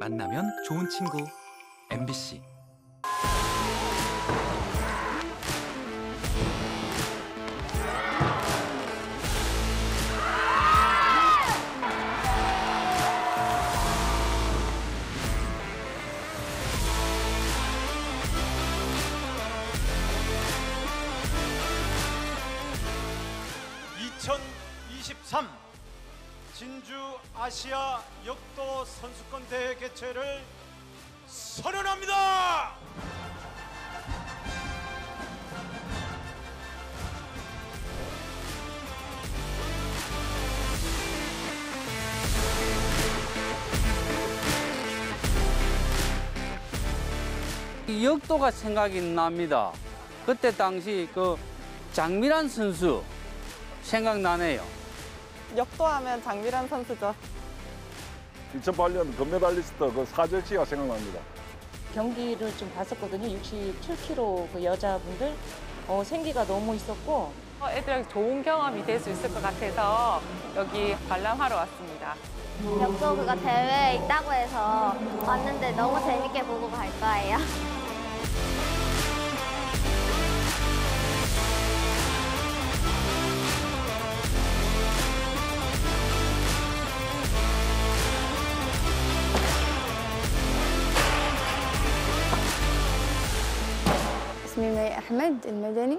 만나면 좋은 친구. MBC 아시아 역도 선수권 대회 개최를 선언합니다. 이 역도가 생각이 납니다. 그때 당시 그 장미란 선수 생각나네요. 역도하면 장미란 선수죠. 2008년 금메달리스트 그 사절치가 생각납니다. 경기를 좀 봤었거든요. 67kg 그 여자분들 어, 생기가 너무 있었고 어, 애들에게 좋은 경험이 될 수 있을 것 같아서 여기 관람하러 왔습니다. 역도 그거 대회에 있다고 해서 왔는데 너무 재밌게 보고 갈 거예요. اسمي مي أحمد المدني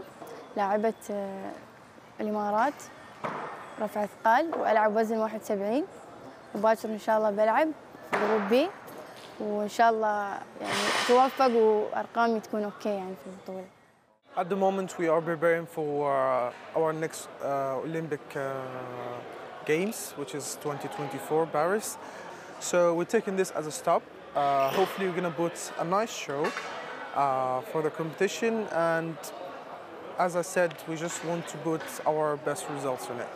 لاعبة آه، الإمارات رفع أثقال وألعب وزن 71 وباكر إن شاء الله بلعب جروب بي وإن شاء الله يعني توفق وأرقامي تكون أوكي يعني في البطولة At the moment, we are preparing for uh, our next uh, Olympic uh, Games, which is 2024 Paris. So we're taking this as a stop. Uh, hopefully, we're gonna put a nice show uh, for the competition, and as I said, we just want to put our best results on it.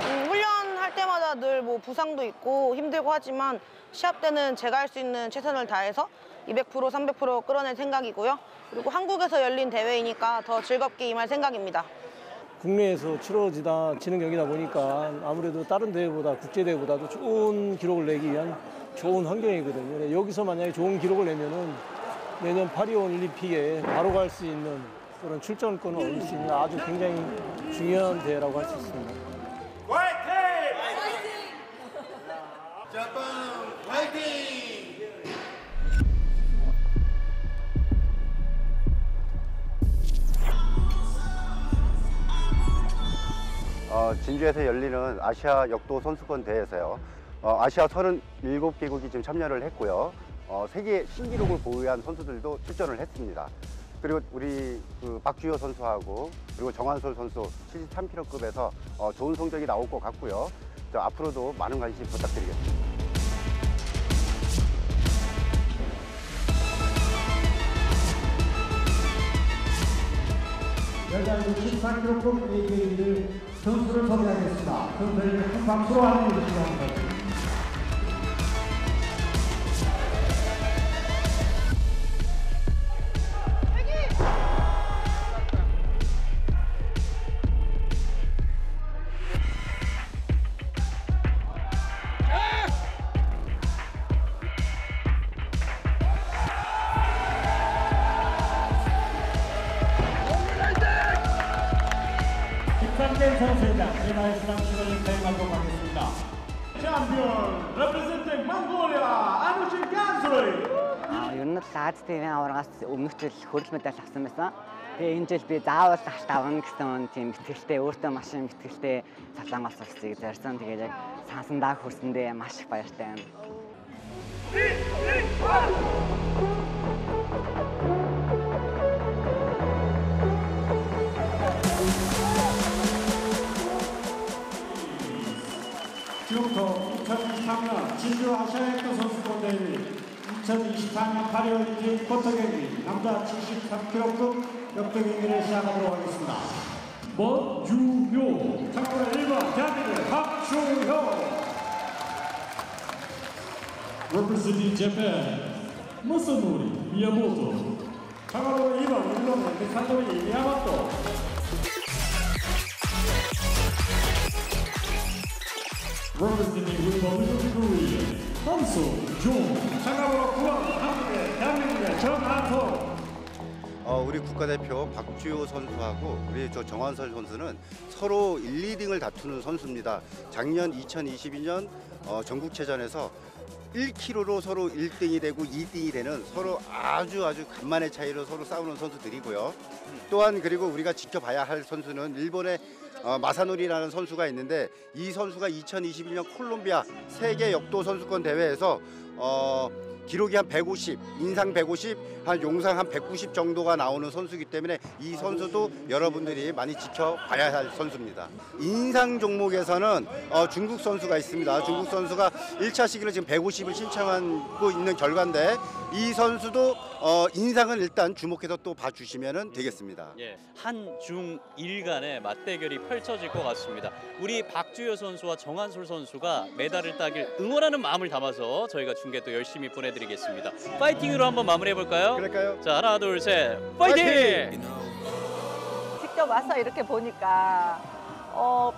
음, 훈련할 때마다 늘 뭐 부상도 있고 힘들고 하지만 시합 때는 제가 할 수 있는 최선을 다해서 200% 300% 끌어낼 생각이고요. 그리고 한국에서 열린 대회이니까 더 즐겁게 임할 생각입니다. 국내에서 치러지다 지는 경기다 보니까 아무래도 다른 대회보다 국제 대회보다도 좋은 기록을 내기 위한 좋은 환경이거든요. 근데 여기서 만약에 좋은 기록을 내면은 내년 파리 올림픽에 바로 갈 수 있는 그런 출전권을 얻을 수 있는 아주 굉장히 중요한 대회라고 할 수 있습니다. 어, 진주에서 열리는 아시아 역도 선수권 대회에서요. 어, 아시아 37개국이 지금 참여를 했고요. 어, 세계 신기록을 보유한 선수들도 출전을 했습니다. 그리고 우리 그 박주효 선수하고 그리고 정한솔 선수 73kg급에서 어, 좋은 성적이 나올 것 같고요. 저 앞으로도 많은 관심 부탁드리겠습니다. 여자 68kg급 AK를 선수를 섭외하겠습니다. 선수를 큰 박수로 환영해 주시기 바랍니다. ТV-ийн аваргаас өмнөх жил хөрөл медаль авсан байсан. Тэгээ энэ жил би заавал алт авна гэсэн тийм ихтгэлтэй өөртөө маш юм ихтгэлтэй Солонгос улсыг зорьсон. Тэгээд яг сансандаа хүрсэндээ маш их баяртай байна. 지금부터 2023년 진주 아시아역도 선수권 대회 2024년 파리올림픽 포터 경기 남자 73kg급 역도 경기를 시작하도록 하겠습니다. 먼주효. 참고로 1번 대한민국 박주효. Representing Japan 무스무리 미야모토 참고로 2번 일본 백산도리 야마토. Representing Republic of Korea 선수 중 참가번호 9번 한국의 대한민국의 정한솔 어, 우리 국가대표 박주호 선수하고 우리 저 정한설 선수는 서로 1, 2등을 다투는 선수입니다. 작년 2022년 어, 전국체전에서 1kg로 서로 1등이 되고 2등이 되는 서로 아주 아주 간만의 차이로 서로 싸우는 선수들이고요. 또한 그리고 우리가 지켜봐야 할 선수는 일본의 어, 마사노리라는 선수가 있는데 이 선수가 2021년 콜롬비아 세계 역도 선수권 대회에서 어, 기록이 한 150, 인상 150, 한 용상 한 190 정도가 나오는 선수이기 때문에 이 선수도 여러분들이 많이 지켜봐야 할 선수입니다. 인상 종목에서는 어, 중국 선수가 있습니다. 중국 선수가 1차 시기를 지금 150을 신청하고 있는 결과인데 이 선수도 어, 인상은 일단 주목해서 또 봐주시면 되겠습니다. 예, 한중 일간의 맞대결이 펼쳐질 것 같습니다. 우리 박주효 선수와 정한솔 선수가 메달을 따길 응원하는 마음을 담아서 저희가 중계 또 열심히 보내드리겠습니다. 파이팅으로 한번 마무리해 볼까요? 그럴까요? 자 하나 둘 셋, 파이팅! 직접 와서 이렇게 보니까 어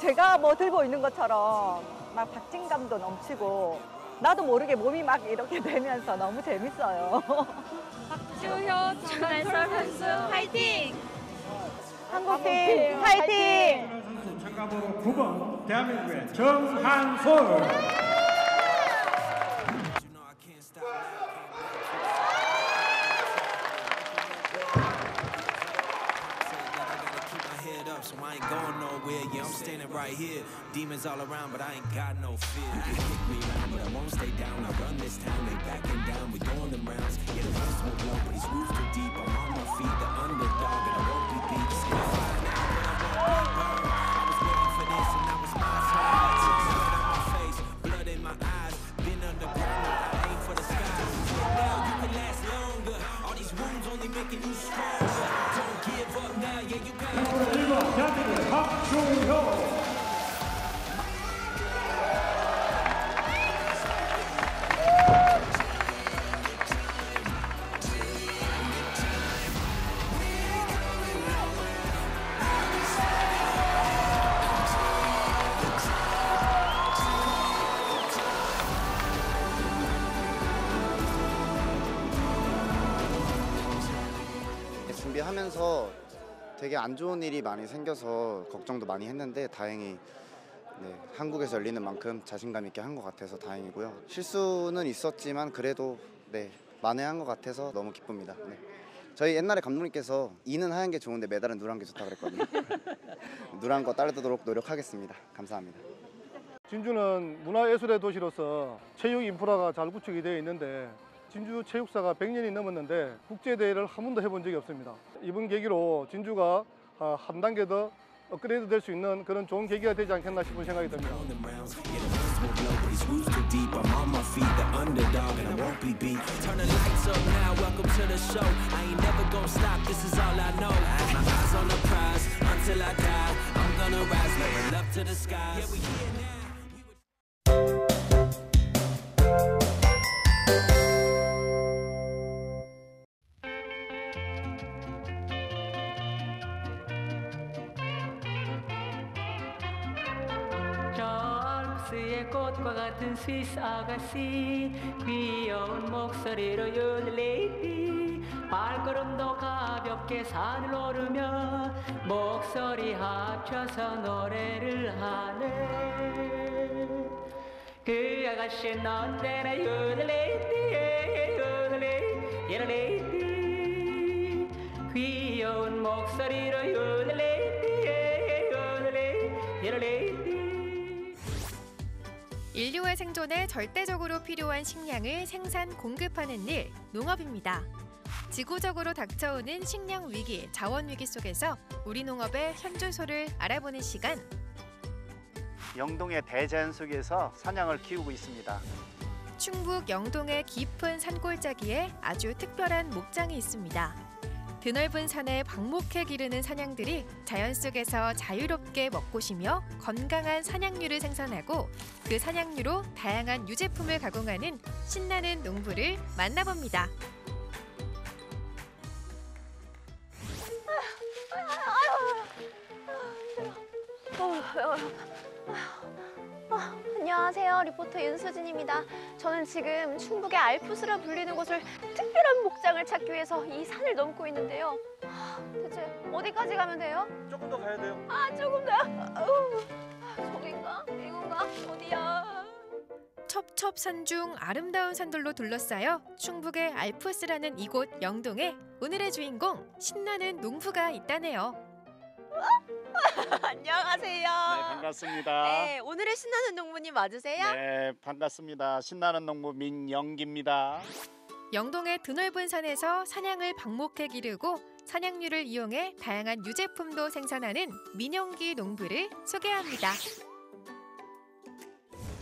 제가 뭐 들고 있는 것처럼 막 박진감도 넘치고 나도 모르게 몸이 막 이렇게 되면서 너무 재밌어요. 박주효, 정한솔 선수 화이팅! 한국팀 화이팅! 선수 참가번호 9번 대한민국의 정한솔 nowhere. Yeah, I'm standing right here. Demons all around, but I ain't got no fear. You kick me around, but I won't stay down. I run this town, they backing down. We going them rounds. Yeah, the rest will blow, but these roots too deep. I'm on my feet, the underdog, 대 되게 안 좋은 일이 많이 생겨서 걱정도 많이 했는데 다행히 네, 한국에서 열리는 만큼 자신감 있게 한 것 같아서 다행이고요. 실수는 있었지만 그래도 네, 만회한 것 같아서 너무 기쁩니다. 네. 저희 옛날에 감독님께서 이는 하얀 게 좋은데 메달은 누런 게 좋다 그랬거든요. 누런 거 따르도록 노력하겠습니다. 감사합니다. 진주는 문화예술의 도시로서 체육 인프라가 잘 구축이 되어 있는데 진주 체육사가 100년이 넘었는데 국제대회를 한 번도 해본 적이 없습니다. 이번 계기로 진주가 아, 한 단계 더 업그레이드 될 수 있는 그런 좋은 계기가 되지 않겠나 싶은 생각이 듭니다. 같은 스위스 아가씨 귀여운 목소리로 요들레이디. 발걸음도 가볍게 산을 오르며 목소리 합쳐서 노래를 하네. 그 아가씨는 언제나 요들레이디 요들레이 요들레이디. 귀여운 목소리로 요들레이디 요들레이 요들레이디 인류의 생존에 절대적으로 필요한 식량을 생산 공급하는 일, 농업입니다. 지구적으로 닥쳐오는 식량 위기, 자원 위기 속에서 우리 농업의 현주소를 알아보는 시간. 영동의 대자연 속에서 사냥을 키우고 있습니다. 충북 영동의 깊은 산골짜기에 아주 특별한 목장이 있습니다. 드넓은 산에 방목해 기르는 사냥들이 자연 속에서 자유롭게 먹고 쉬며 건강한 사냥류를 생산하고 그 사냥류로 다양한 유제품을 가공하는 신나는 농부를 만나봅니다. 어, 어, 아, 안녕하세요. 리포터 윤수진입니다. 저는 지금 충북의 알프스라 불리는 곳을 특별한 목장을 찾기 위해서 이 산을 넘고 있는데요. 아, 대체 어디까지 가면 돼요? 조금 더 가야 돼요. 아, 조금 더. 아우, 아, 저긴가? 이건가? 어디야? 첩첩산중 아름다운 산들로 둘러싸여 충북의 알프스라는 이곳 영동에 오늘의 주인공 신나는 농부가 있다네요. 안녕하세요. 네, 반갑습니다. 네, 오늘의 신나는 농부님 맞으세요? 네, 반갑습니다. 신나는 농부 민영기입니다. 영동의 드넓은 산에서 사냥을 방목해 기르고 사냥류를 이용해 다양한 유제품도 생산하는 민영기 농부를 소개합니다.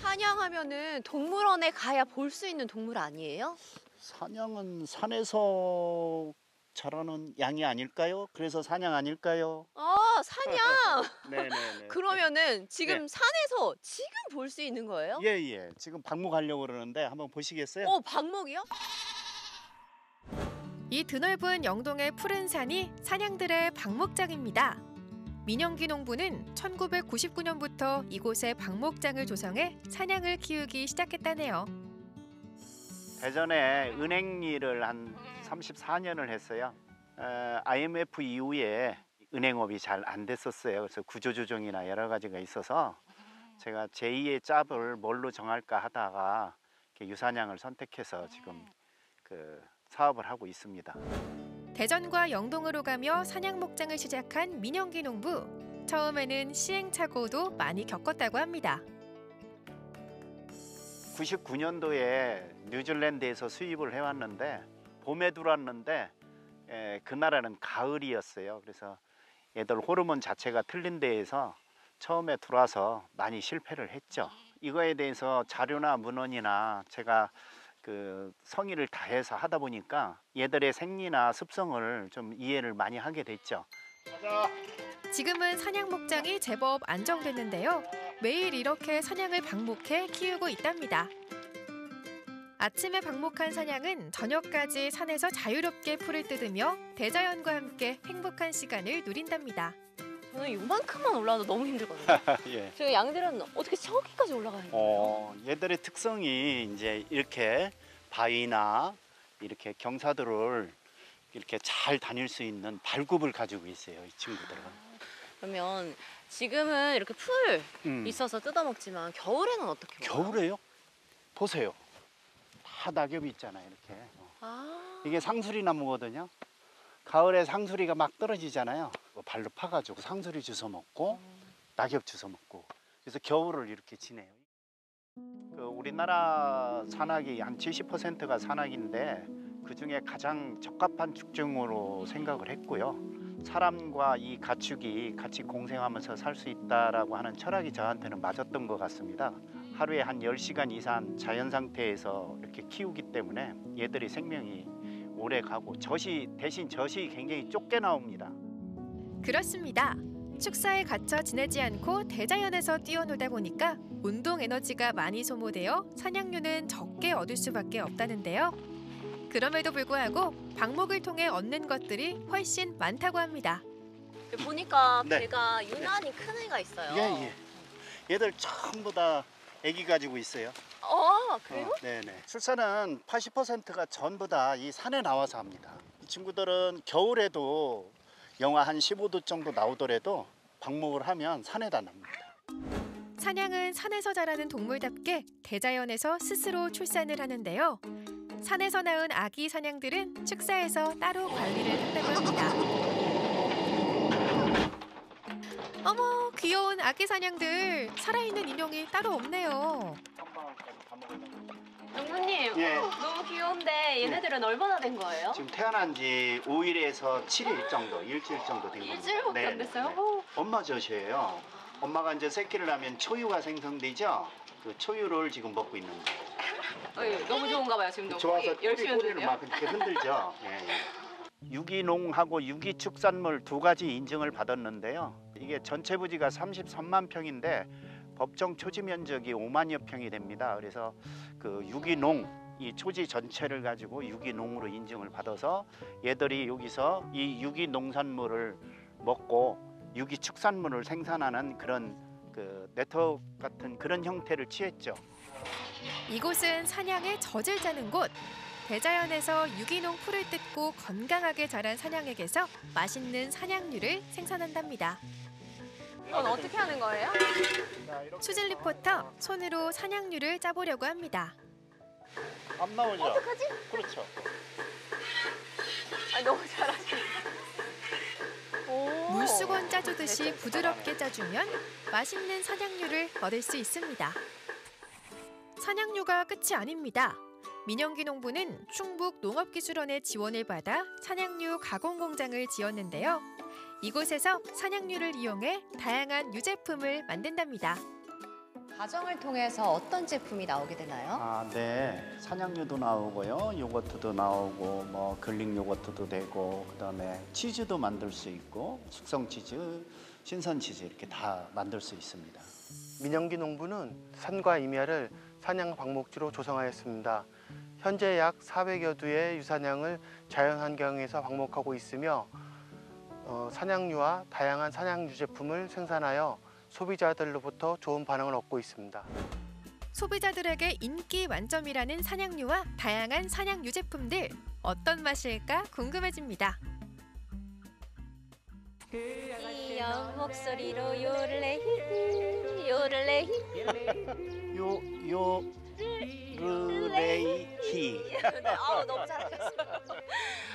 사냥하면은 동물원에 가야 볼 수 있는 동물 아니에요? 사냥은 산에서 자라는 양이 아닐까요? 그래서 사냥 아닐까요? 아, 사냥. 네네네. 그러면은 지금 네. 산에서 지금 볼 수 있는 거예요? 예, 예. 지금 방목하려고 그러는데 한번 보시겠어요? 어, 방목이요? 이 드넓은 영동의 푸른 산이 사냥들의 방목장입니다. 민영기 농부는 1999년부터 이곳에 방목장을 조성해 사냥을 키우기 시작했다네요. 대전에 은행 일을 한 34년을 했어요. 어, IMF 이후에 은행업이 잘 안 됐었어요. 그래서 구조조정이나 여러 가지가 있어서 제가 제2의 짭을 뭘로 정할까 하다가 유사냥을 선택해서 지금 그 사업을 하고 있습니다. 대전과 영동으로 가며 사냥 목장을 시작한 민영기 농부. 처음에는 시행착오도 많이 겪었다고 합니다. 99년도에 뉴질랜드에서 수입을 해왔는데 봄에 들어왔는데 에, 그 나라는 가을이었어요. 그래서 얘들 호르몬 자체가 틀린 데에서 처음에 들어와서 많이 실패를 했죠. 이거에 대해서 자료나 문헌이나 제가 그 성의를 다해서 하다 보니까 얘들의 생리나 습성을 좀 이해를 많이 하게 됐죠. 지금은 사냥 목장이 제법 안정됐는데요. 매일 이렇게 사냥을 방목해 키우고 있답니다. 아침에 방목한 사냥은 저녁까지 산에서 자유롭게 풀을 뜯으며 대자연과 함께 행복한 시간을 누린답니다. 저는 이만큼만 올라와도 너무 힘들거든요. 예. 저 양들은 어떻게 저기까지 올라가야 돼요? 어, 얘들의 특성이 이제 이렇게 바위나 이렇게 경사도를 이렇게 잘 다닐 수 있는 발굽을 가지고 있어요. 이 친구들은. 그러면 지금은 이렇게 풀 음. 있어서 뜯어먹지만 겨울에는 어떻게 먹어요? 겨울에요? 보세요. 다 낙엽이 있잖아요. 이렇게. 아, 이게 상수리 나무거든요. 가을에 상수리가 막 떨어지잖아요. 발로 파가지고 상수리 주워 먹고 낙엽 주워 먹고. 그래서 겨울을 이렇게 지내요. 그 우리나라 산악이 한 70%가 산악인데 그 중에 가장 적합한 축종으로 생각을 했고요. 사람과 이 가축이 같이 공생하면서 살 수 있다라고 하는 철학이 저한테는 맞았던 것 같습니다. 하루에 한 10시간 이상 자연 상태에서 이렇게 키우기 때문에 얘들이 생명이 오래 가고 젖이 대신 젖이 굉장히 좁게 나옵니다. 그렇습니다. 축사에 갇혀 지내지 않고 대자연에서 뛰어놀다 보니까 운동 에너지가 많이 소모되어 사냥류는 적게 얻을 수밖에 없다는데요. 그럼에도 불구하고 방목을 통해 얻는 것들이 훨씬 많다고 합니다. 보니까 네. 배가 유난히 큰 애가 있어요. 예, 예. 얘들 전부 다 아기 가지고 있어요. 어, 그래요? 어, 네네. 출산은 80%가 전부 다 이 산에 나와서 합니다. 이 친구들은 겨울에도 영하 한 15도 정도 나오더라도 방목을 하면 산에다 납니다. 사냥은 산에서 자라는 동물답게 대자연에서 스스로 출산을 하는데요. 산에서 낳은 아기 사냥들은 축사에서 따로 관리를 한다고 합니다. 어머, 귀여운 아기 사냥들. 살아있는 인형이 따로 없네요. 농부님, 예. 너무 귀여운데 얘네들은 얼마나 된 거예요? 지금 태어난 지 5일에서 7일 정도, 일주일 정도 된 겁니다. 일주일밖에 네, 안 됐어요? 네, 네. 엄마 젖이에요. 엄마가 이제 새끼를 하면 초유가 생성되죠. 그 초유를 지금 먹고 있는 거예요. 어, 너무 좋은가 봐요 지금도. 좋아서 열심히 꼬리, 꼬리를. 막 이렇게 흔들죠. 예, 예. 유기농하고 유기축산물 두 가지 인증을 받았는데요. 이게 전체 부지가 33만 평인데 법정 초지 면적이 5만여 평이 됩니다. 그래서 그 유기농 이 초지 전체를 가지고 유기농으로 인증을 받아서 얘들이 여기서 이 유기농산물을 먹고 유기축산물을 생산하는 그런 그 네트워크 같은 그런 형태를 취했죠. 이곳은 사냥의 젖을 짜는 곳. 대자연에서 유기농 풀을 뜯고 건강하게 자란 사냥에게서 맛있는 사냥류를 생산한답니다. 이건 어떻게 하는 거예요? 수질 리포터 손으로 사냥류를 짜보려고 합니다. 안 나오죠? 어떡하지? 그렇죠. 아 너무 잘하시네. 오. 물수건 짜주듯이 부드럽게 짜주면 맛있는 사냥류를 얻을 수 있습니다. 사냥류가 끝이 아닙니다. 민영기 농부는 충북 농업기술원의 지원을 받아 사냥류 가공 공장을 지었는데요. 이곳에서 사냥류를 이용해 다양한 유제품을 만든답니다. 과정을 통해서 어떤 제품이 나오게 되나요? 아, 네. 사냥류도 나오고요. 요거트도 나오고 뭐 글링 요거트도 되고 그다음에 치즈도 만들 수 있고 숙성 치즈, 신선 치즈 이렇게 다 만들 수 있습니다. 민영기 농부는 산과 임야를 사냥 방목지로 조성하였습니다. 현재 약 400여 두의 유사냥을 자연 환경에서 방목하고 있으며 어, 사냥류와 다양한 사냥 유제품을 생산하여 소비자들로부터 좋은 반응을 얻고 있습니다. 소비자들에게 인기 만점이라는 사냥류와 다양한 사냥 유제품들 어떤 맛일까 궁금해집니다. 귀여운 목소리로 요를레 히히 요를레 히히 요, 요, 르레이히. 아우 너무 잘하셨어요.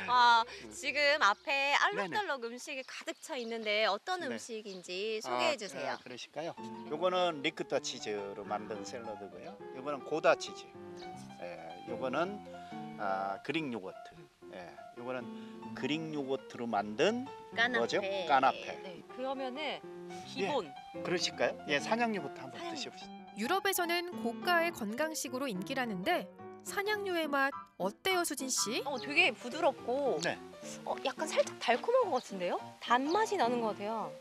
아 지금 앞에 네네. 알록달록 음식이 가득 차 있는데 어떤 네. 음식인지 소개해 아, 주세요. 아, 그러실까요? 요거는 리코타 치즈로 만든 샐러드고요. 요거는 고다 치즈. 예, 요거는 아, 그릭 요거트. 예, 요거는 그릭 요거트로 만든 뭐죠? 까나페. 네, 그러면은 기본 그러실까요? 예, 사냥류부터 한번 드셔보시죠. 유럽에서는 고가의 건강식으로 인기라는데 사냥류의 맛 어때요, 수진 씨? 어 되게 부드럽고 네. 어, 약간 살짝 달콤한 것 같은데요? 단맛이 나는 것 같아요.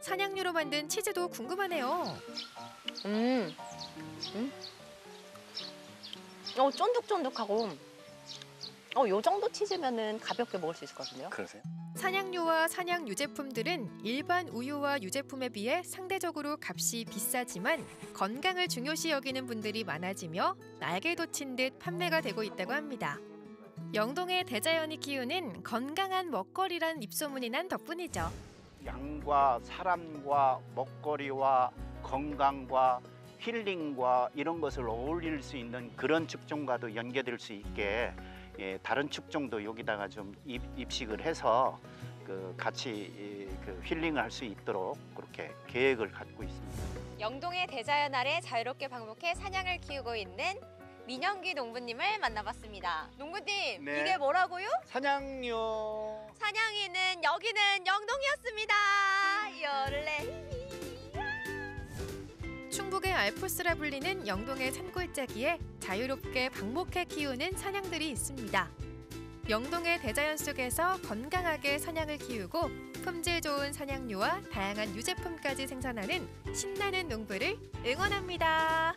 사냥류로 만든 치즈도 궁금하네요. 음, 음, 어 쫀득쫀득하고 어 요 정도 치즈면은 가볍게 먹을 수 있을 것 같은데요? 그러세요? 사냥류와 사냥 유제품들은 일반 우유와 유제품에 비해 상대적으로 값이 비싸지만 건강을 중요시 여기는 분들이 많아지며 날개 돋친 듯 판매가 되고 있다고 합니다. 영동의 대자연이 키우는 건강한 먹거리란 입소문이 난 덕분이죠. 양과 사람과 먹거리와 건강과 힐링과 이런 것을 어울릴 수 있는 그런 축종과도 연계될 수 있게 예, 다른 축종도 여기다가 좀 입, 입식을 해서 그 같이 이, 그 힐링을 할 수 있도록 그렇게 계획을 갖고 있습니다. 영동의 대자연 아래 자유롭게 방목해 사냥을 키우고 있는 민영기 농부님을 만나봤습니다. 농부님, 네. 이게 뭐라고요? 사냥류. 사냥이는 여기는 영동이었습니다. 열레. 충북의 알프스라 불리는 영동의 산골짜기에 자유롭게 방목해 키우는 사냥들이 있습니다. 영동의 대자연 속에서 건강하게 사냥을 키우고 품질 좋은 사냥류와 다양한 유제품까지 생산하는 신나는 농부를 응원합니다.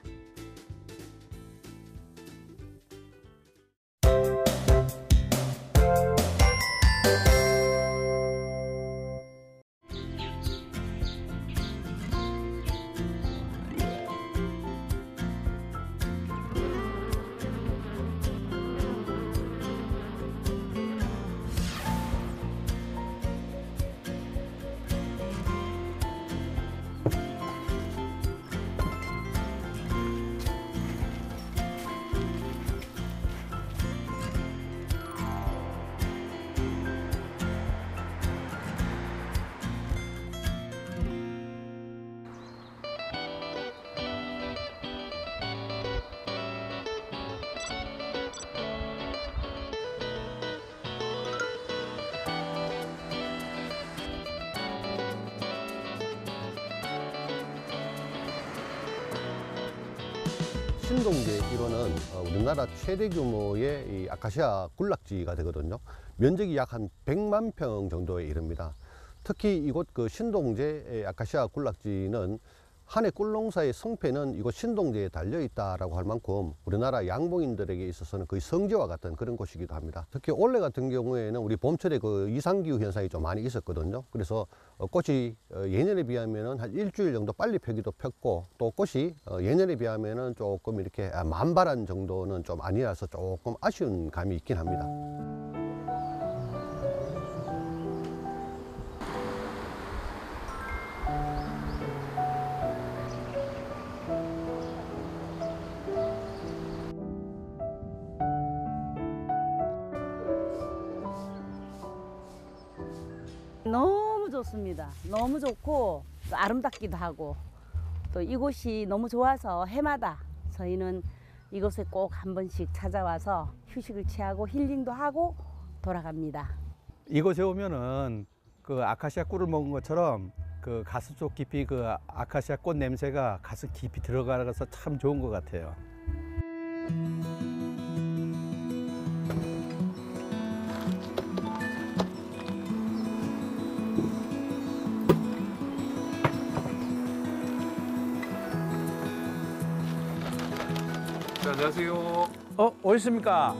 신동제 일호는 어, 우리나라 최대 규모의 이 아카시아 군락지가 되거든요. 면적이 약 한 100만 평 정도에 이릅니다. 특히 이곳 그 신동제 아카시아 군락지는 한해 꿀농사의 성패는 이곳 신동제에 달려 있다라고 할 만큼 우리나라 양봉인들에게 있어서는 거의 성지와 같은 그런 곳이기도 합니다. 특히 올해 같은 경우에는 우리 봄철에 그 이상기후 현상이 좀 많이 있었거든요. 그래서 어, 꽃이 어, 예년에 비하면은 한 일주일 정도 빨리 펴기도 폈고 또 꽃이 어, 예년에 비하면은 조금 이렇게 아, 만발한 정도는 좀 아니라서 조금 아쉬운 감이 있긴 합니다. 너무 좋습니다. 너무 좋고 또 아름답기도 하고 또 이곳이 너무 좋아서 해마다 저희는 이곳에 꼭 한 번씩 찾아와서 휴식을 취하고 힐링도 하고 돌아갑니다. 이곳에 오면은 그 아카시아 꿀을 먹은 것처럼 그 가슴 속 깊이 그 아카시아 꽃 냄새가 가슴 깊이 들어가서 참 좋은 것 같아요. 안녕하세요. 어, 어딨습니까?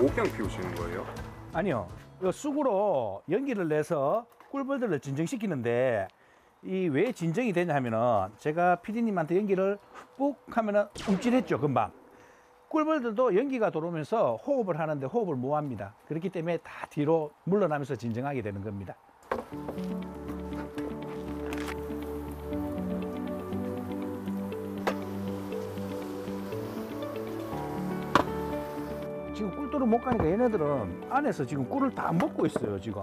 목경 피우시는 거예요? 아니요. 이 쑥으로 연기를 내서 꿀벌들을 진정시키는데 이 왜 진정이 되냐 하면은 제가 피디님한테 연기를 뿍 하면은 움찔했죠 금방. 꿀벌들도 연기가 들어오면서 호흡을 하는데 호흡을 못 합니다. 그렇기 때문에 다 뒤로 물러나면서 진정하게 되는 겁니다. 지금 꿀도를 못 가니까 얘네들은 안에서 지금 꿀을 다 먹고 있어요 지금.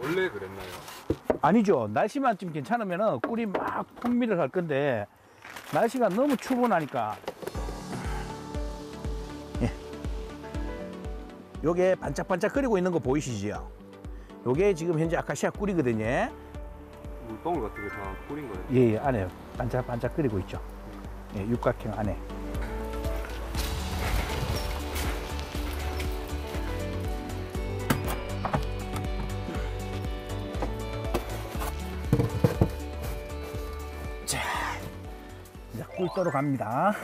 원래 그랬나요? 아니죠. 날씨만 좀 괜찮으면 꿀이 막 풍미를 할 건데 날씨가 너무 추고 나니까 예. 요게 반짝반짝거리고 있는 거 보이시지요? 요게 지금 현재 아카시아 꿀이거든요. 물 방울 같은 게 다 꿀인 거예요? 예, 예, 안에 반짝반짝거리고 있죠. 예, 육각형 안에. 꿀도로 갑니다.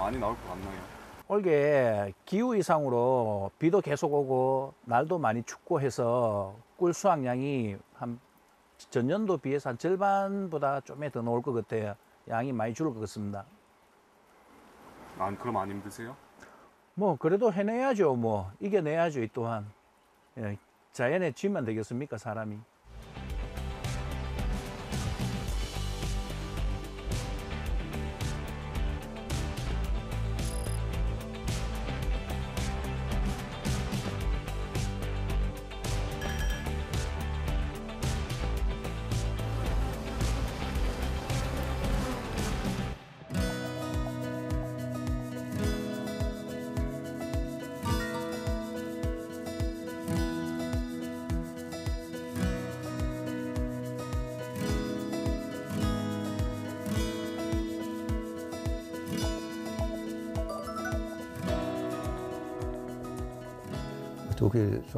많이 나올 것 같나요? 올게 기후 이상으로 비도 계속 오고 날도 많이 춥고 해서 꿀 수확량이 한 전년도 비해서 한 절반보다 좀더 나올 것 같아요. 양이 많이 줄을 것 같습니다. 안 그럼 안 힘드세요? 뭐 그래도 해내야죠. 뭐 이겨내야죠. 이 또한 예, 자연에 쥐면 되겠습니까 사람이?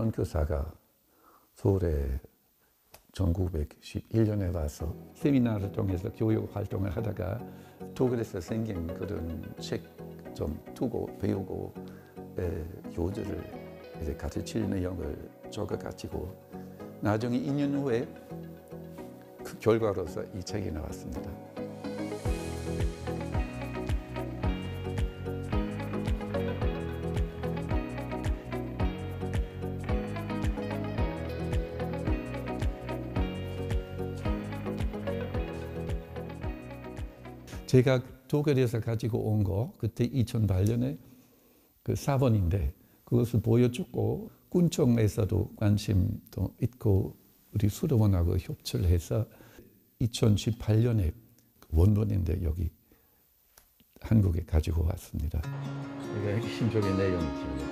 선교사가 서울에 1911년에 와서 세미나를 통해서 교육 활동을 하다가 독일에서 생긴 그런 책 좀 두고 배우고 에, 교주를 이제 가르칠 내용을 적어가지고 나중에 2년 후에 그 결과로서 이 책이 나왔습니다. 제가 독일에서 가지고 온 거 그때 2008년에 그 4번인데 그것을 보여주고 군청에서도 관심도 있고 우리 수도원하고 협조를 해서 2018년에 원본인데 여기 한국에 가지고 왔습니다. 이게 핵심적인 내용이죠.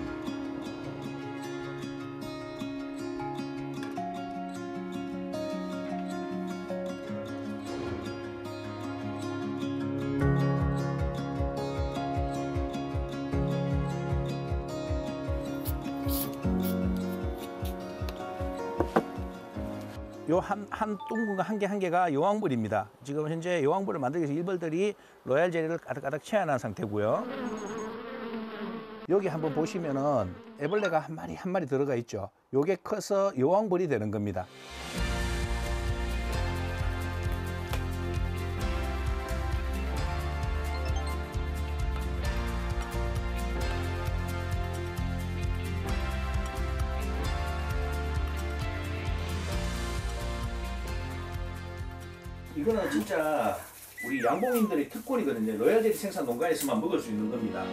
한 한 둥근 한개 한 개가 여왕벌입니다. 지금 현재 여왕벌을 만들기 위해서 일벌들이 로얄 젤리를 가득가득 채워놓은 상태고요. 여기 한번 보시면은 애벌레가 한 마리 한 마리 들어가 있죠. 요게 커서 여왕벌이 되는 겁니다. 이거는 진짜 우리 양봉인들의 특권이거든요. 로얄 젤리 생산 농가에서만 먹을 수 있는 겁니다.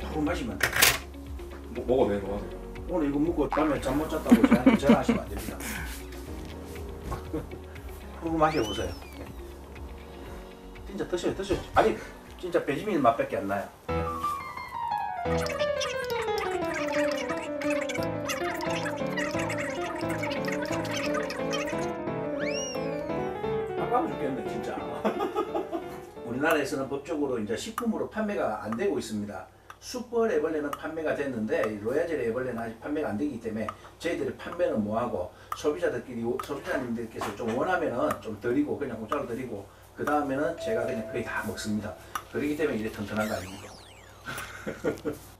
조금 마시면 돼. 뭐, 먹어도 되는 거 같아요. 오늘 이거 먹고 밤에 잠 못 잤다고 저한테 전화하시면 안 됩니다. 그거 마셔보세요. 진짜 드셔요, 드셔요. 아니, 진짜 베지민 맛밖에 안 나요. 우리나라에서는 법적으로 이제 식품으로 판매가 안 되고 있습니다. 슈퍼 애벌레는 판매가 됐는데 로얄젤 애벌레는 아직 판매가 안 되기 때문에 저희들이 판매는 뭐하고 소비자들끼리 소비자님들께서 좀 원하면은 좀 드리고 그냥 공짜로 드리고 그 다음에는 제가 그냥 거의 다 먹습니다. 그렇기 때문에 이래 튼튼한 거 아닙니까?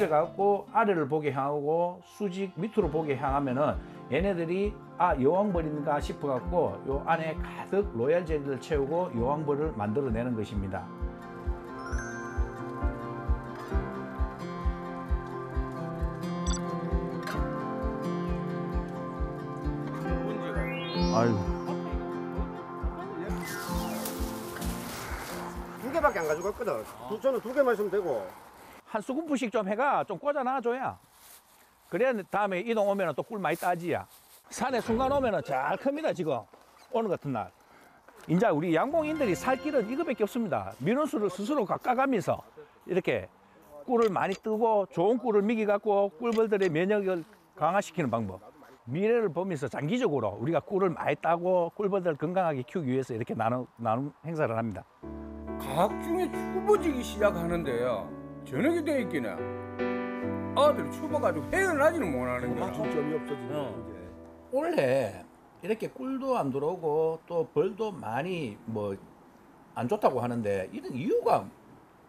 집에 가고 아래를 보게 향하고 수직 밑으로 보게 향하면은 얘네들이 아 여왕벌인가 싶어 갖고 요 안에 가득 로얄 젤리를 채우고 여왕벌을 만들어내는 것입니다. 아유. 두 개밖에 안 가져갔거든. 두- 저는 두 개만 있으면 되고. 한 수군부씩 좀 해가 좀 꽂아 놔줘야. 그래야 다음에 이동 오면은 또꿀 많이 따지야. 산에 순간 오면은 잘 큽니다 지금. 오늘 같은 날. 이제 우리 양봉인들이 살 길은 이거밖에 없습니다. 민원수를 스스로 깎아가면서 이렇게 꿀을 많이 뜨고 좋은 꿀을 미기 갖고 꿀벌들의 면역을 강화시키는 방법. 미래를 보면서 장기적으로 우리가 꿀을 많이 따고 꿀벌들을 건강하게 키우기 위해서 이렇게 나눔, 나눔 행사를 합니다. 과학 중에 추버지기 시작하는데요. 저녁이 돼 있기는 아들이 추버가지고 헤어나지는 못하는 거야. 점이 없어지는 원래 이렇게 꿀도 안 들어오고 또 벌도 많이 뭐 안 좋다고 하는데 이런 이유가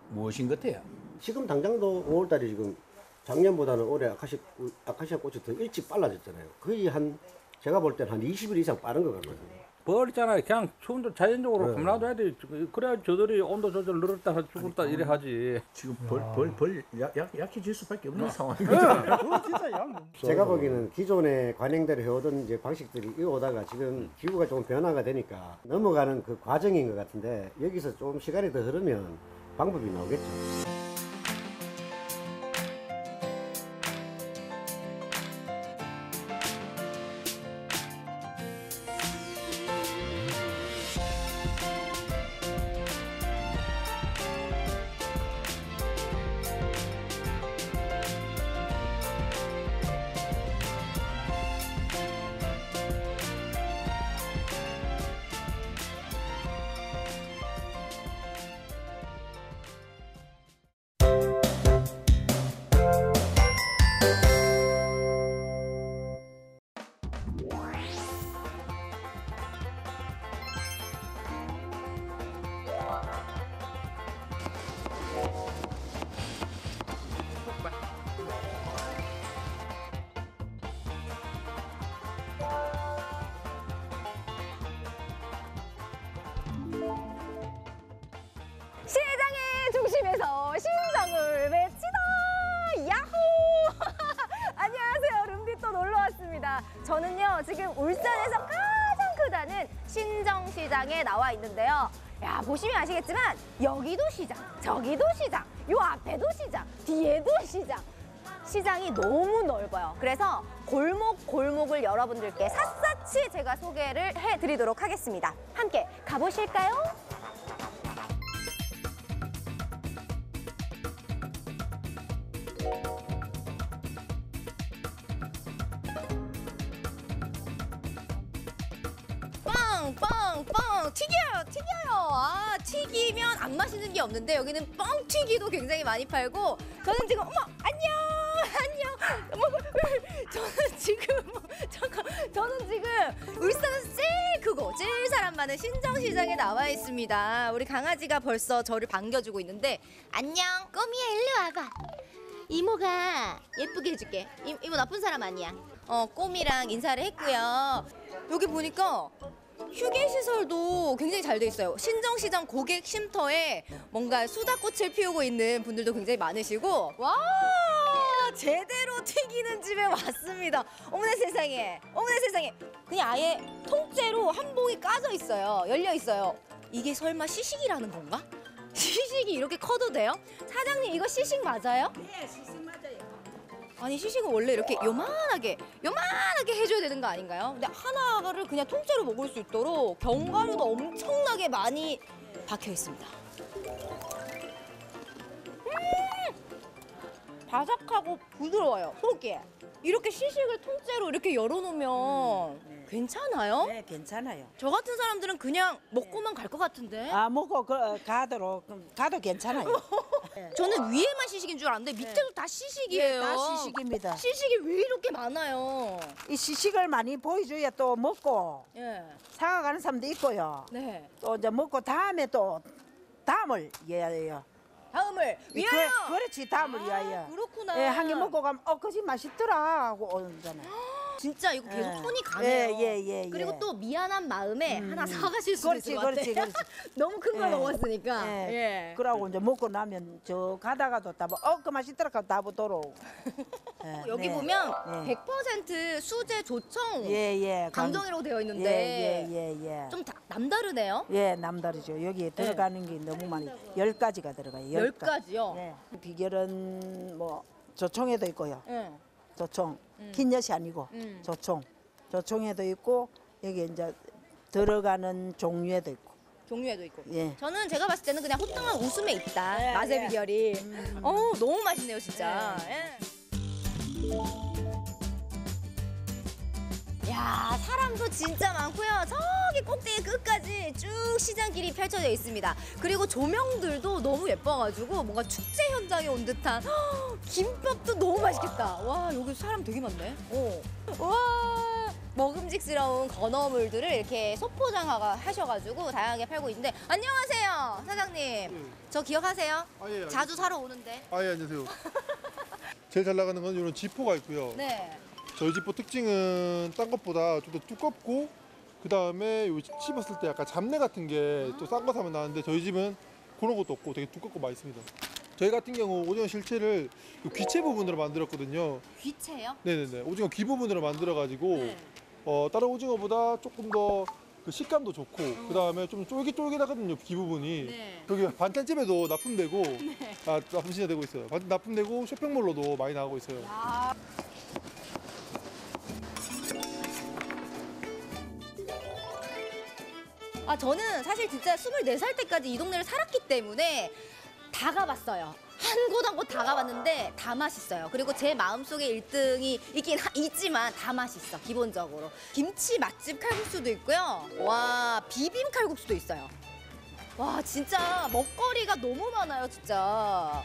무엇인 것 같아요? 지금 당장도 5월달이 지금 작년보다는 올해 아카시, 아카시아 꽃이 더 일찍 빨라졌잖아요. 거의 한 제가 볼 때는 한 20일 이상 빠른 것 같거든요. 벌 있잖아요. 그냥 추운데 자연적으로 네. 겁나둬야 돼. 그래야 저들이 온도 조절 늘었다 죽었다 이래 하지. 지금 벌벌벌 약해질 수밖에 없는 네. 상황입니다. 그거 진짜 약. 제가 보기에는 기존에 관행대로 해오던 이제 방식들이 이어오다가 지금 기후가 조금 변화가 되니까 넘어가는 그 과정인 것 같은데 여기서 좀 시간이 더 흐르면 방법이 나오겠죠. 시장에 나와 있는데요. 야 보시면 아시겠지만 여기도 시장, 저기도 시장, 요 앞에도 시장, 뒤에도 시장. 시장이 너무 넓어요. 그래서 골목 골목을 여러분들께 샅샅이 제가 소개를 해드리도록 하겠습니다. 함께 가보실까요? 빵, 빵, 빵. 튀겨요, 튀겨요. 아, 튀기면 안 맛있는 게 없는데 여기는 빵 튀기도 굉장히 많이 팔고 저는 지금 어머 안녕, 안녕. 어머, 저는 지금 뭐, 잠깐, 저는 지금 울산에서 제일 크고 제일 사람 많은 신정시장에 나와 있습니다. 우리 강아지가 벌써 저를 반겨주고 있는데 안녕, 꼬미야 일로 와봐. 이모가 예쁘게 해줄게. 이, 이모 나쁜 사람 아니야. 어, 꼬미랑 인사를 했고요. 여기 보니까 휴게 시설도 굉장히 잘 돼 있어요. 신정시장 고객 쉼터에 뭔가 수다꽃을 피우고 있는 분들도 굉장히 많으시고 와 제대로 튀기는 집에 왔습니다. 어머나 세상에, 어머나 세상에, 그냥 아예 통째로 한 봉이 까져 있어요. 열려 있어요. 이게 설마 시식이라는 건가? 시식이 이렇게 커도 돼요? 사장님 이거 시식 맞아요? 네, 시식 맞아요. 아니 시식은 원래 이렇게 요만하게 요만하게 해줘야 되는 거 아닌가요? 근데 하나를 그냥 통째로 먹을 수 있도록 견과류도 엄청나게 많이 박혀 있습니다. 음! 바삭하고 부드러워요 속이. 이렇게 시식을 통째로 이렇게 열어놓으면 괜찮아요? 네, 괜찮아요. 저 같은 사람들은 그냥 먹고만 갈 것 같은데. 아, 먹고 그, 가도록 그럼 가도 괜찮아요. 저는 위에만 시식인 줄 알았는데 밑에도 다 시식이에요. 네, 다 시식입니다. 시식이 왜 이렇게 많아요? 이 시식을 많이 보여줘야 또 먹고 예. 사가가는 사람도 있고요. 네. 또 이제 먹고 다음에 또 다음을 위하여. 다음을 이 위하여. 그, 그렇지 다음을 위하여. 그렇구나. 예, 한 개 먹고 가면 어 그지 맛있더라 하고 오잖아요. 진짜 이거 계속 예. 손이 가네요. 예, 예, 예, 그리고 예. 또 미안한 마음에 음. 하나 사가실 수도 그렇지, 있을 것 같아요. 그렇지, 그렇지. 너무 큰걸 예. 먹었으니까. 예. 예. 그러고 이제 먹고 나면 저 가다가도 다어그 맛있더라 하고 다 보도록. 예, 여기 네. 보면 예. 100% 수제 조청 예, 예. 강정이라고 되어 있는데 예, 예, 예, 예. 좀 다- 남다르네요. 예, 남다르죠. 여기에 들어가는 게 너무 많이 열 가지가 들어가요. 열 가지요? 네. 비결은 뭐 조청에도 있고요. 예. 조청. 음. 긴 엿이 아니고 음. 조청. 조청에도 있고 여기 이제 들어가는 종류에도 있고. 종류에도 있고. 예. 저는 제가 봤을 때는 그냥 호탕한 웃음에 있다. 예, 맛의 예. 비결이. 어우, 너무 맛있네요, 진짜. 예. 야, 사람도 진짜 많고요. 저기 꼭대기 끝까지 쭉 시장길이 펼쳐져 있습니다. 그리고 조명들도 너무 예뻐가지고 뭔가 축제 현장에 온 듯한 헉, 김밥도 너무 맛있겠다. 와, 여기 사람 되게 많네. 오. 와, 먹음직스러운 건어물들을 이렇게 소포장화가 하셔가지고 다양하게 팔고 있는데 안녕하세요, 사장님. 저 기억하세요? 아, 예, 자주 사러 오는데. 아, 예, 안녕하세요. 제일 잘 나가는 건 이런 지포가 있고요. 네. 저희 지포 특징은 딴 것보다 좀 더 두껍고 그 다음에 요 씹었을 때 약간 잡내 같은 게 또 싼 거 사면 나는데 저희 집은 그런 것도 없고 되게 두껍고 맛있습니다. 저희 같은 경우 오징어 실체를 요 귀체 부분으로 만들었거든요. 귀체요? 네네네. 오징어 귀 부분으로 만들어 가지고 네. 어, 다른 오징어보다 조금 더 그 식감도 좋고 그 다음에 좀 쫄깃쫄깃하거든요 귀 부분이 네. 여기 반찬집에도 납품되고 아 납품 진짜 되고 있어요 반- 납품되고 쇼핑몰로도 많이 나가고 있어요 아 저는 사실 진짜 24살 때까지 이 동네를 살았기 때문에 다 가봤어요. 한 곳 한 곳 다 가봤는데 다 맛있어요. 그리고 제 마음속에 1등이 있긴 하- 있지만 다 맛있어 기본적으로. 김치 맛집 칼국수도 있고요. 와 비빔 칼국수도 있어요. 와 진짜 먹거리가 너무 많아요 진짜.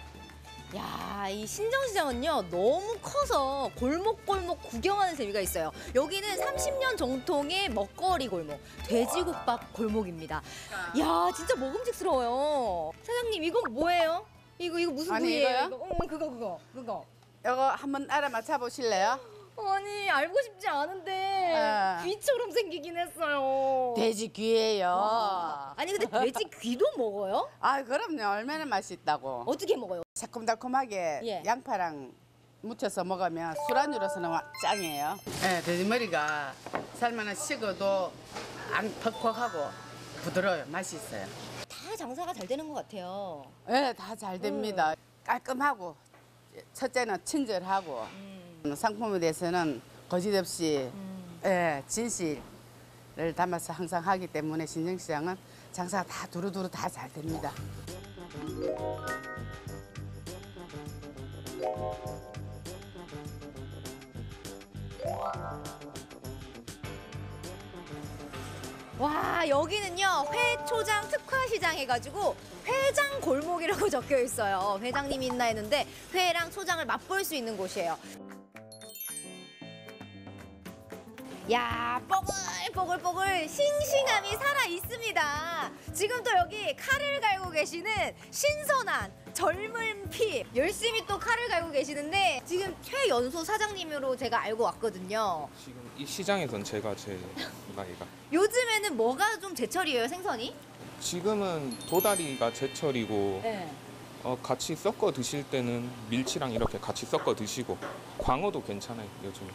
야, 이 신정시장은요, 너무 커서 골목골목 구경하는 재미가 있어요. 여기는 30년 정통의 먹거리 골목, 돼지국밥 골목입니다. 야, 진짜 먹음직스러워요. 사장님, 이건 뭐예요? 이거, 이거 무슨 아니, 부위예요? 이거요? 이거? 어, 그거, 그거, 그거. 이거 한번 알아맞혀 보실래요? 아니, 알고 싶지 않은데, 아. 귀처럼 생기긴 했어요. 돼지 귀예요. 와. 아니, 근데 돼지 귀도 먹어요? 아, 그럼요. 얼마나 맛있다고. 어떻게 먹어요? 새콤달콤하게 예. 양파랑 묻혀서 먹으면 술안주로서는 와- 짱이에요. 네, 돼지머리가 살만은 식어도 안 퍽퍽하고 부드러워요. 맛이 있어요. 다 장사가 잘 되는 것 같아요. 네, 다잘 됩니다. 깔끔하고 첫째는 친절하고 상품에 대해서는 거짓 없이 예, 진실을 담아서 항상 하기 때문에 신정시장은 장사가 다 두루두루 다 잘 됩니다. 와 여기는요 회초장 특화시장 해가지고 회장 골목이라고 적혀 있어요. 회장님이 있나 했는데 회랑 초장을 맛볼 수 있는 곳이에요. 야 뽀글뽀글뽀글 싱싱함이 살아 있습니다. 지금 또 여기 칼을 갈고 계시는 신선한 젊은 피 열심히 또 칼을 갈고 계시는데 지금 최연소 사장님으로 제가 알고 왔거든요. 지금 이 시장에선 제가 제일 나이가 요즘에는 뭐가 좀 제철이에요 생선이? 지금은 도다리가 제철이고 네. 어, 같이 섞어 드실 때는 밀치랑 이렇게 같이 섞어 드시고 광어도 괜찮아요 요즘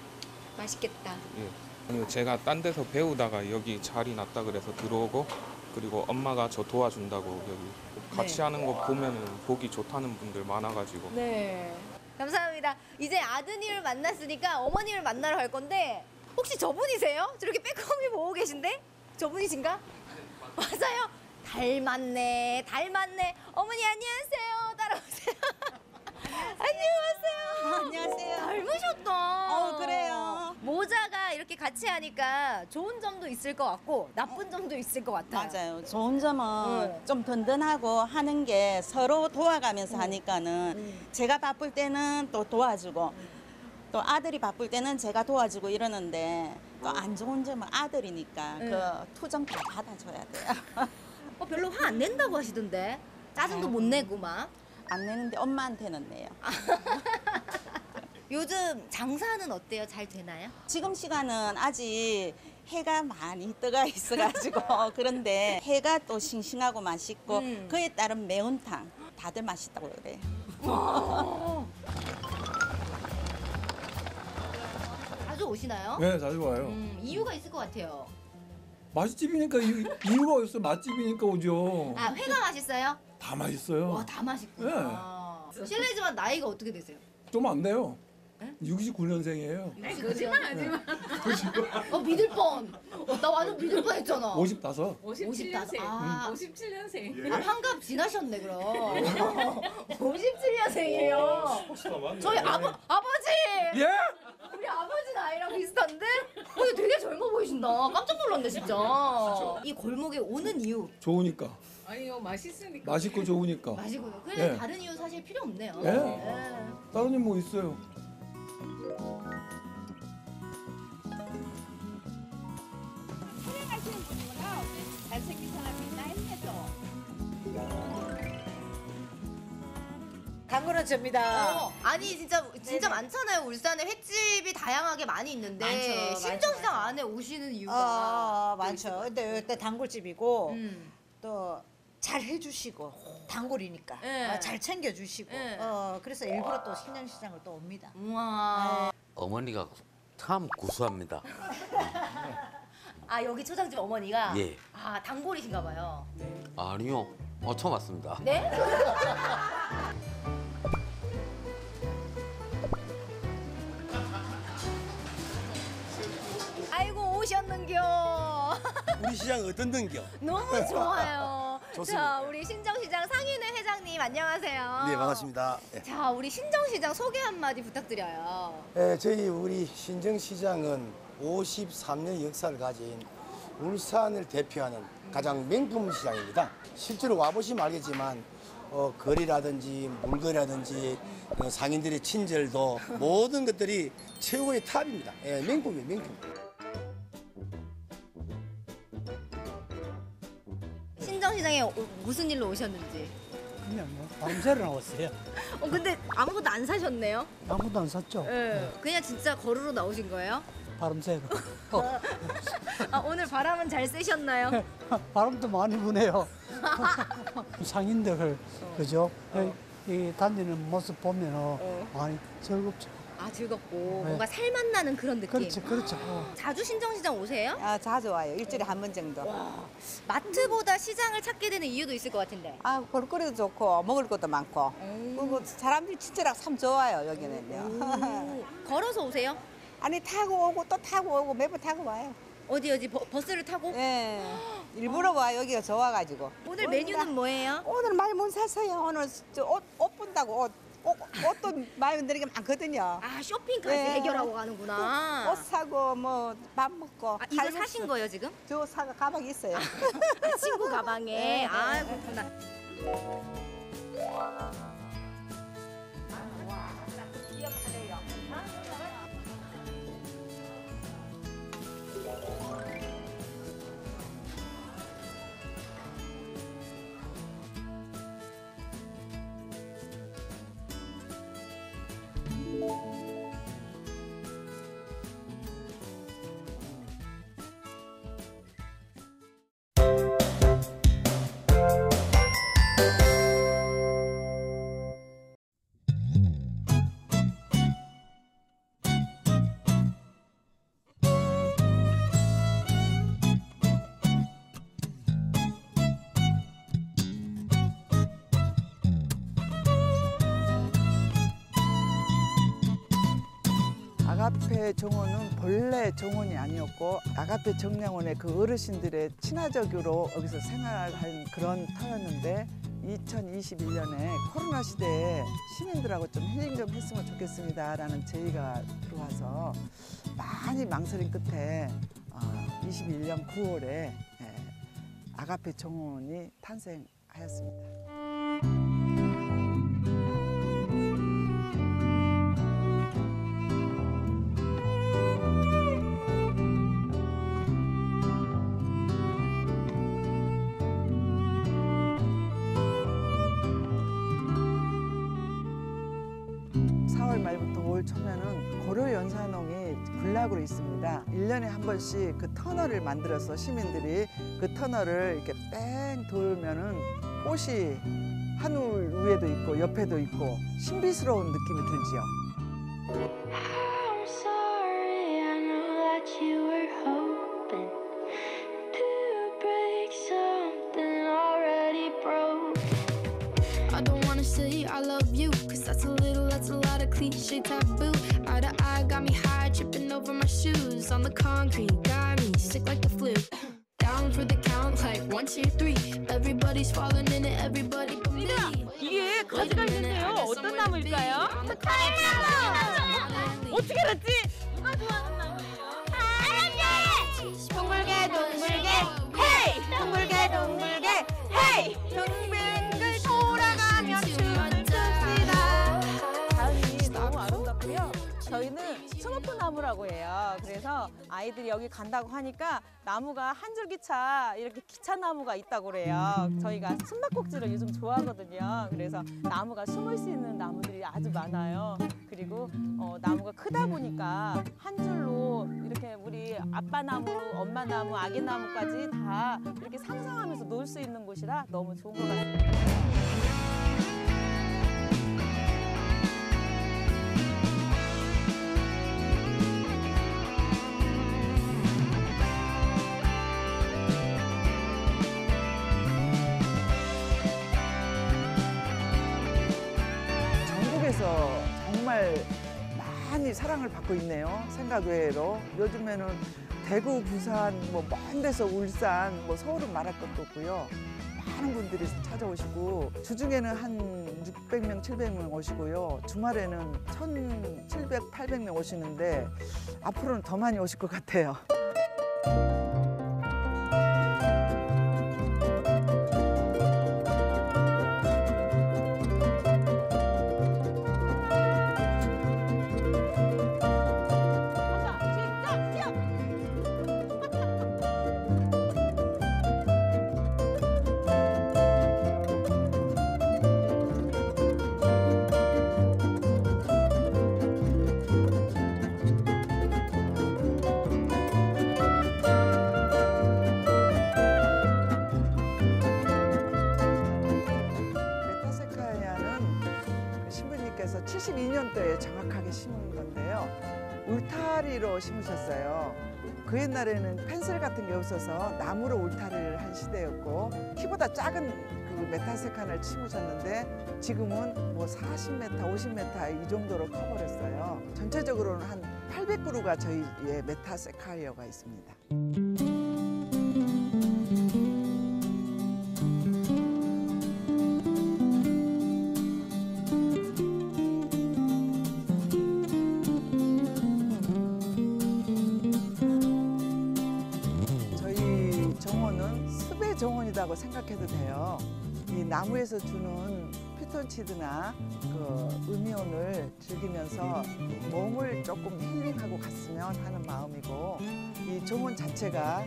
맛있겠다. 예. 제가 딴 데서 배우다가 여기 자리 났다 그래서 들어오고 그리고 엄마가 저 도와준다고 여기 같이 네. 하는 거 보면은 보기 좋다는 분들 많아가지고 네. 감사합니다. 이제 아드님을 만났으니까 어머님을 만나러 갈 건데 혹시 저분이세요? 저렇게 빼꼼히 보고 계신데? 저분이신가? 맞아요. 닮았네. 닮았네. 어머니 안녕하세요. 따라오세요. 안녕하세요. 안녕하세요. 닮으셨다. 어, 그래요. 모자 가 이렇게 같이 하니까 좋은 점도 있을 것 같고 나쁜 점도 있을 것 같아요. 맞아요. 좋은 점은 네. 좀 든든하고 하는 게 서로 도와가면서 음. 하니까는 제가 바쁠 때는 또 도와주고 또 아들이 바쁠 때는 제가 도와주고 이러는데 또 안 좋은 점은 아들이니까 네. 그 투정 다 받아줘야 돼요. 어, 별로 화 안 낸다고 하시던데. 짜증도 못 내고 막. 안 내는데 엄마한테는 내요. 요즘 장사는 어때요? 잘 되나요? 지금 시간은 아직 해가 많이 떠가 있어가지고 그런데 해가 또 싱싱하고 맛있고 음. 그에 따른 매운탕 다들 맛있다고 그래요. 자주 오시나요? 네, 자주 와요. 음, 이유가 있을 것 같아요. 맛집이니까 이- 이유가 없어 맛집이니까 오죠. 아, 회가 맛있어요? 다 맛있어요. 와, 다 맛있구나. 실례지만 나이가 어떻게 되세요? 좀 안 돼요. 69년생이에요. 거짓말 하지 마. 어, 믿을 뻔. 어, 나 완전 믿을 뻔 했잖아. 55. 57년생. 아, 57년생. 아, 환갑 지나셨네, 그럼. 57년생이에요. 저희 아버, 아버지! 예? 우리 아버지 나이랑 비슷한데? 어, 근데 되게 젊어 보이신다. 깜짝 놀랐네, 진짜. 이 골목에 오는 이유. 좋으니까. 아니요, 맛있으니까. 맛있고 좋으니까. 맛있고요. 그래, 예. 다른 이유 사실 필요 없네요. 예. 예. 다른 일 뭐 있어요? 잘생긴 사람이 있나 했네도. 당근은 접니다. 어, 아니 진짜 진짜 많잖아요. 울산에 횟집이 다양하게 많이 있는데 많죠, 신정시장 많죠, 안에 오시는 어, 이유가 어, 많죠. 근데 이때 단골집이고 음. 또 잘 해주시고 단골이니까 예. 어, 잘 챙겨주시고 예. 어, 그래서 일부러 또 신정시장을 또 옵니다. 우와. 어머니가 참 구수합니다. 아 여기 초장집 어머니가 예. 아 단골이신가 봐요. 아니요, 어, 처음 왔습니다. 네? 아이고 오셨는겨. 우리 시장 어떤 던겨? 너무 좋아요. 좋습니다. 자 우리 신정시장 상인회 회장님 안녕하세요. 네 반갑습니다. 예. 자 우리 신정시장 소개 한마디 부탁드려요. 예, 저희 우리 신정시장은 53년 역사를 가진 울산을 대표하는 가장 명품 시장입니다. 실제로 와보시면 알겠지만 어, 거리라든지 물거리라든지 어, 상인들의 친절도 모든 것들이 최고의 탑입니다. 예, 명품이에요, 명품. 시장에 오- 무슨 일로 오셨는지. 그냥 뭐 밤새러 나왔어요. 어 근데 아무것도 안 사셨네요. 아무도 안 샀죠. 예. 그냥 진짜 걸으러 나오신 거예요? 바람 쐬러. 아 오늘 바람은 잘 쐬셨나요? 바람도 많이 부네요. 상인들 그죠? 이, 이 다니는 모습 보면 은 많이 즐겁죠. 아 즐겁고 네. 뭔가 살맛 나는 그런 느낌. 그렇죠, 그렇죠. 어. 자주 신정시장 오세요? 아, 자주 와요. 일주일에 한 번 정도. 마트보다 시장을 찾게 되는 이유도 있을 것 같은데. 아, 볼거리도 좋고 먹을 것도 많고. 그리고 사람들이 친절하고 참 좋아요, 여기는요. 걸어서 오세요? 아니, 타고 오고 또 타고 오고 매번 타고 와요. 어디 어디 버, 버스를 타고? 예. 일부러 와 여기가 좋아가지고. 오늘 메뉴는 뭐예요? 오늘 많이 못 샀어요. 오늘 저 옷, 옷 본다고 옷, 옷 옷도 많이 드는 게 많고,거든요. 아 쇼핑까지 해결하고 가는구나. 옷 사고 뭐 밥 먹고. 아, 이거 사신 거예요 지금? 저 사, 가방이 있어요. 친구 가방에. 네, 네. 아 그렇구나. 정원은 본래 정원이 아니었고 아가페 정량원의 그 어르신들의 친화적으로 여기서 생활한 그런 터였는데 2021년에 코로나 시대에 시민들하고 좀 힐링 좀 했으면 좋겠습니다라는 제의가 들어와서 많이 망설임 끝에 어, 21년 9월에 예, 아가페 정원이 탄생하였습니다. 있습니다. 일년에한 번씩 그 터널을 만들어서 시민들이 그 터널을 이렇게 뺑 돌면은 꽃이 하늘 위에도 있고 옆에도 있고 신비스러운 느낌이 들지요. 줄기차 이렇게 기차 나무가 있다고 그래요. 저희가 숨바꼭질을 요즘 좋아하거든요. 그래서 나무가 숨을 수 있는 나무들이 아주 많아요. 그리고 어, 나무가 크다 보니까 한 줄로 이렇게 우리 아빠 나무, 엄마 나무, 아기 나무까지 다 이렇게 상상하면서 놀 수 있는 곳이라 너무 좋은 것 같습니다. 사랑을 받고 있네요. 생각 외로. 요즘에는 대구, 부산, 뭐 먼 데서 울산, 뭐 서울은 말할 것도 없고요. 많은 분들이 찾아오시고 주중에는 한 600명, 700명 오시고요. 주말에는 1,700, 800명 오시는데 앞으로는 더 많이 오실 것 같아요. 없어서 나무로 울타리를 한 시대였고 키보다 작은 그 메타세콰이어를 심으셨는데 지금은 뭐 40m, 50m 이 정도로 커버렸어요. 전체적으로는 한 800그루가 저희의 메타세콰이어가 있습니다. 돼요. 이 나무에서 주는 피톤치드나 그 음이온을 즐기면서 몸을 조금 힐링하고 갔으면 하는 마음이고 이 정원 자체가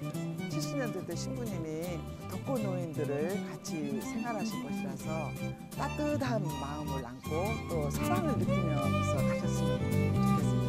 70년대 때 신부님이 덕고 노인들을 같이 생활하신 곳이라서 따뜻한 마음을 안고 또 사랑을 느끼면서 가셨으면 좋겠습니다.